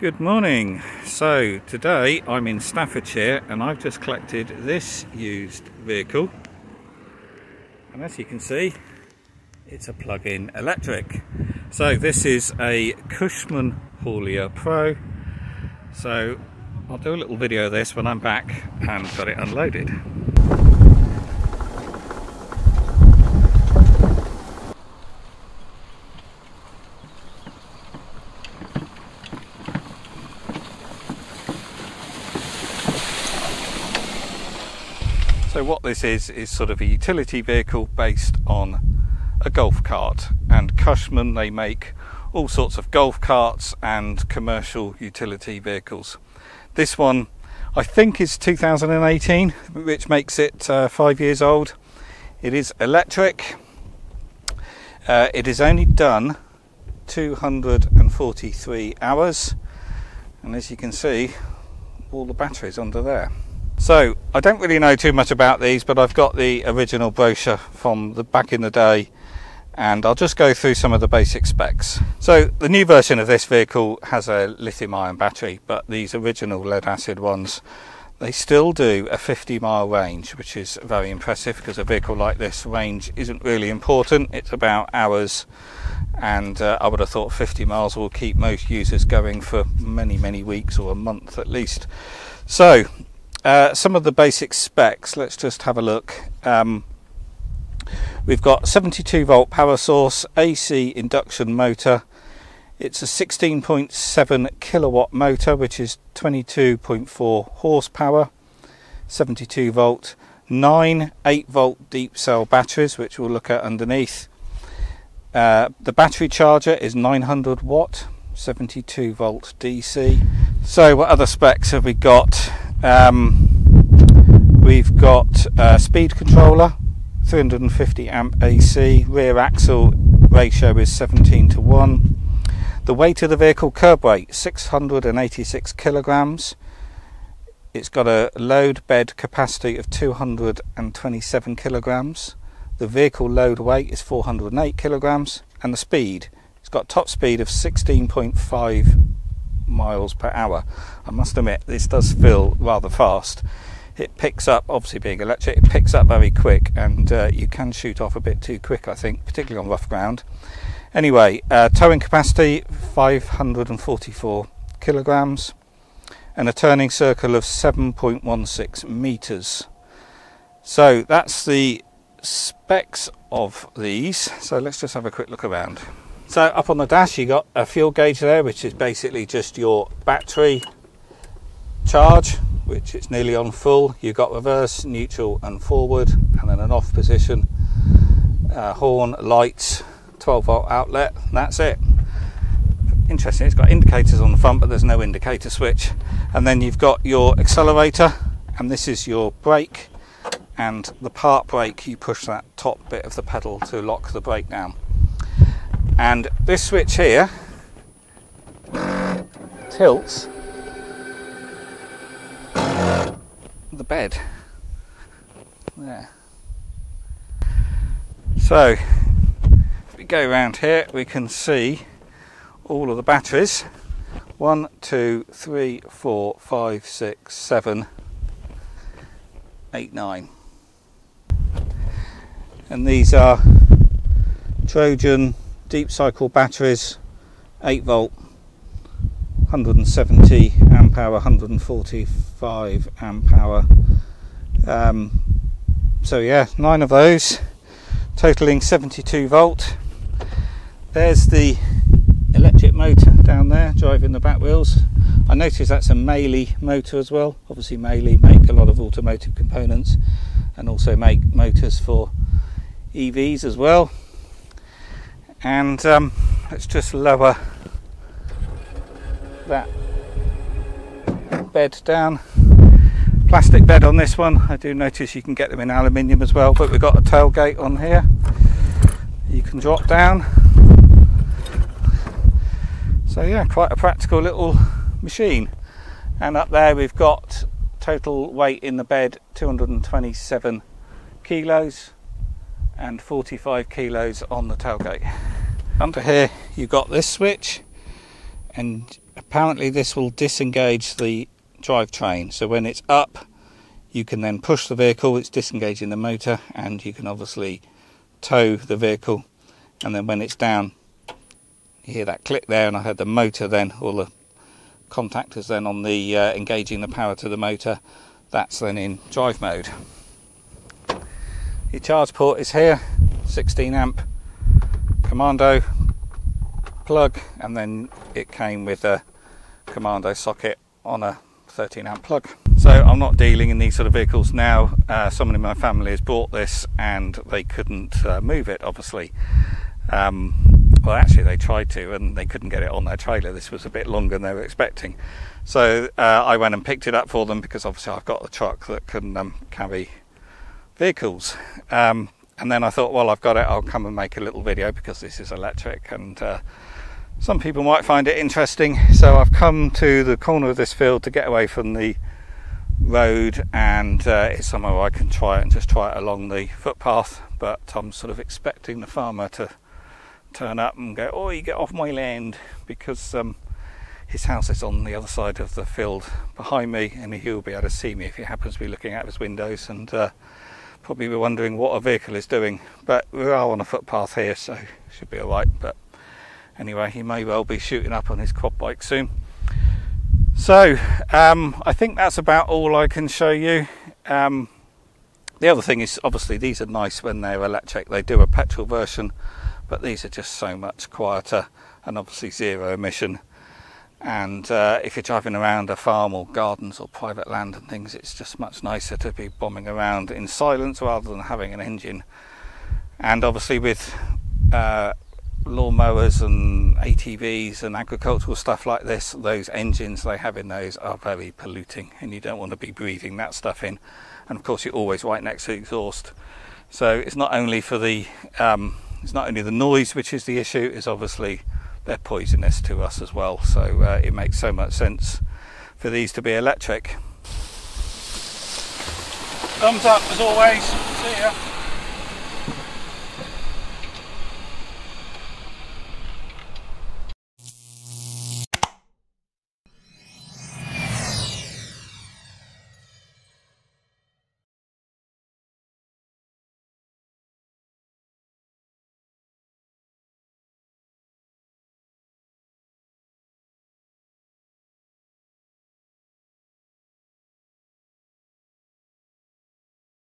Good morning. So today I'm in Staffordshire and I've just collected this used vehicle. And as you can see, it's a plug-in electric. So this is a Cushman Hauler Pro. So I'll do a little video of this when I'm back and got it unloaded. So what this is is sort of a utility vehicle based on a golf cart and Cushman they make all sorts of golf carts and commercial utility vehicles. This one I think is 2018 which makes it uh, five years old. It is electric. Uh, it is only done 243 hours and as you can see all the batteries under there. So I don't really know too much about these, but I've got the original brochure from the back in the day, and I'll just go through some of the basic specs. So the new version of this vehicle has a lithium-ion battery, but these original lead-acid ones, they still do a 50 mile range, which is very impressive because a vehicle like this range isn't really important. It's about hours, and uh, I would have thought 50 miles will keep most users going for many, many weeks or a month at least. So uh, some of the basic specs, let's just have a look. Um, we've got 72 volt power source, AC induction motor. It's a 16.7 kilowatt motor, which is 22.4 horsepower, 72 volt, nine 8 volt deep cell batteries, which we'll look at underneath. Uh, the battery charger is 900 watt, 72 volt DC. So, what other specs have we got? Um, we've got a speed controller, 350 amp AC, rear axle ratio is 17 to 1. The weight of the vehicle curb weight 686 kilograms. It's got a load bed capacity of 227 kilograms. The vehicle load weight is 408 kilograms, and the speed it's got top speed of 16.5 miles per hour. I must admit, this does feel rather fast. It picks up, obviously being electric, it picks up very quick, and uh, you can shoot off a bit too quick, I think, particularly on rough ground. Anyway, uh, towing capacity 544 kilograms, and a turning circle of 7.16 meters. So that's the specs of these. So let's just have a quick look around. So up on the dash you got a fuel gauge there which is basically just your battery charge which is nearly on full. You've got reverse, neutral and forward and then an off position. Uh, horn, lights, 12 volt outlet, that's it. Interesting, it's got indicators on the front but there's no indicator switch. And then you've got your accelerator and this is your brake and the part brake you push that top bit of the pedal to lock the brake down and this switch here tilts the bed. There. So if we go around here we can see all of the batteries. One two three four five six seven eight nine. And these are Trojan deep cycle batteries 8 volt 170 amp hour 145 amp hour. Um, so yeah nine of those totaling 72 volt. There's the electric motor down there driving the back wheels. I notice that's a Meili motor as well. Obviously Meili make a lot of automotive components and also make motors for EVs as well and um, let's just lower that bed down. Plastic bed on this one. I do notice you can get them in aluminium as well but we've got a tailgate on here. You can drop down. So yeah quite a practical little machine. And up there we've got total weight in the bed 227 kilos and 45 kilos on the tailgate. Under here you've got this switch and apparently this will disengage the drivetrain. So when it's up, you can then push the vehicle, it's disengaging the motor, and you can obviously tow the vehicle. And then when it's down, you hear that click there, and I had the motor then, all the contactors then on the uh, engaging the power to the motor. That's then in drive mode. Your charge port is here, 16 amp commando plug, and then it came with a commando socket on a 13 amp plug. So I'm not dealing in these sort of vehicles now. Uh, someone in my family has bought this and they couldn't uh, move it, obviously. Um, well, actually, they tried to and they couldn't get it on their trailer. This was a bit longer than they were expecting. So uh, I went and picked it up for them because obviously I've got a truck that can um, carry vehicles. Um, and then I thought, well, I've got it, I'll come and make a little video because this is electric and uh, some people might find it interesting. So I've come to the corner of this field to get away from the road and uh, it's somewhere where I can try it and just try it along the footpath. But I'm sort of expecting the farmer to turn up and go, oh, you get off my land because um, his house is on the other side of the field behind me and he'll be able to see me if he happens to be looking out of his windows and uh, probably be wondering what a vehicle is doing. But we are on a footpath here, so should be alright. But anyway, he may well be shooting up on his quad bike soon. So um, I think that's about all I can show you. Um, the other thing is obviously these are nice when they're electric. They do a petrol version, but these are just so much quieter and obviously zero emission. And uh, if you're driving around a farm or gardens or private land and things, it's just much nicer to be bombing around in silence rather than having an engine. And obviously with uh, lawnmowers and ATVs and agricultural stuff like this, those engines they have in those are very polluting, and you don't want to be breathing that stuff in. And of course, you're always right next to the exhaust, so it's not only for the um, it's not only the noise which is the issue, it's obviously they're poisonous to us as well. So uh, it makes so much sense for these to be electric. Thumbs up as always. See ya.